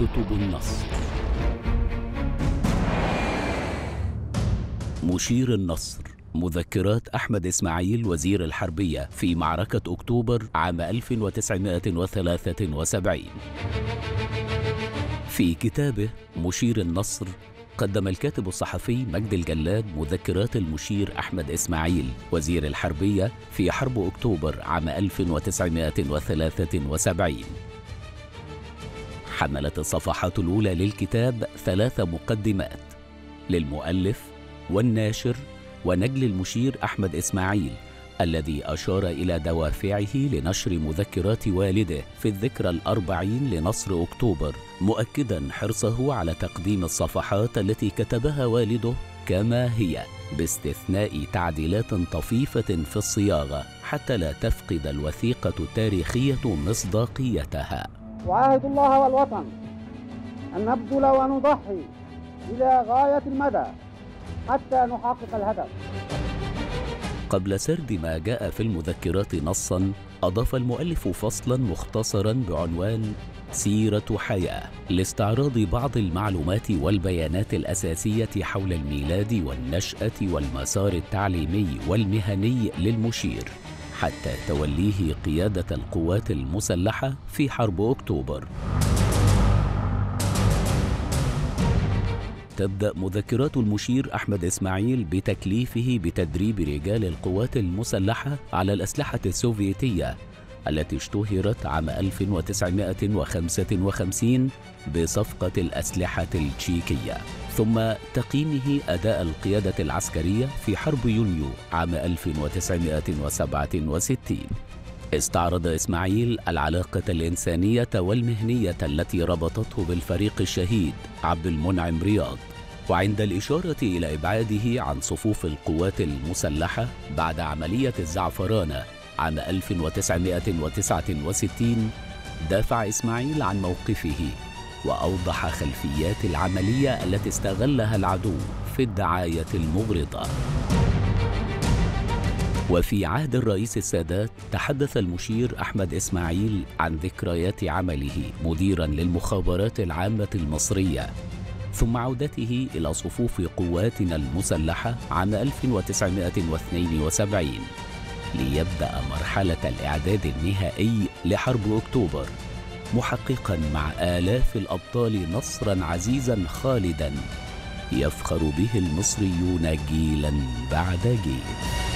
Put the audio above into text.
كتب النصر مشير النصر مذكرات أحمد إسماعيل وزير الحربية في معركة أكتوبر عام 1973 في كتابه مشير النصر قدم الكاتب الصحفي مجد الجلاد مذكرات المشير أحمد إسماعيل وزير الحربية في حرب أكتوبر عام 1973 حملت الصفحات الأولى للكتاب ثلاث مقدمات للمؤلف والناشر ونجل المشير أحمد إسماعيل الذي أشار إلى دوافعه لنشر مذكرات والده في الذكرى الأربعين لنصر أكتوبر مؤكدا حرصه على تقديم الصفحات التي كتبها والده كما هي باستثناء تعديلات طفيفة في الصياغة حتى لا تفقد الوثيقة التاريخية مصداقيتها. وعاهد الله والوطن أن نبذل ونضحي إلى غاية المدى حتى نحقق الهدف. قبل سرد ما جاء في المذكرات نصا أضاف المؤلف فصلا مختصرا بعنوان سيرة حياة لاستعراض بعض المعلومات والبيانات الأساسية حول الميلاد والنشأة والمسار التعليمي والمهني للمشير. حتى توليه قيادة القوات المسلحة في حرب أكتوبر. تبدأ مذكرات المشير أحمد إسماعيل بتكليفه بتدريب رجال القوات المسلحة على الأسلحة السوفيتية التي اشتهرت عام 1955 بصفقة الأسلحة التشيكية. ثم تقييمه أداء القيادة العسكرية في حرب يونيو عام 1967 استعرض إسماعيل العلاقة الإنسانية والمهنية التي ربطته بالفريق الشهيد عبد المنعم رياض. وعند الإشارة إلى إبعاده عن صفوف القوات المسلحة بعد عملية الزعفرانة عام 1969 دافع إسماعيل عن موقفه. وأوضح خلفيات العملية التي استغلها العدو في الدعاية المغرضة. وفي عهد الرئيس السادات تحدث المشير أحمد إسماعيل عن ذكريات عمله مديرا للمخابرات العامة المصرية ثم عودته إلى صفوف قواتنا المسلحة عام 1972 ليبدأ مرحلة الإعداد النهائي لحرب أكتوبر. محققا مع آلاف الأبطال نصرا عزيزا خالدا. يفخر به المصريون جيلا بعد جيل.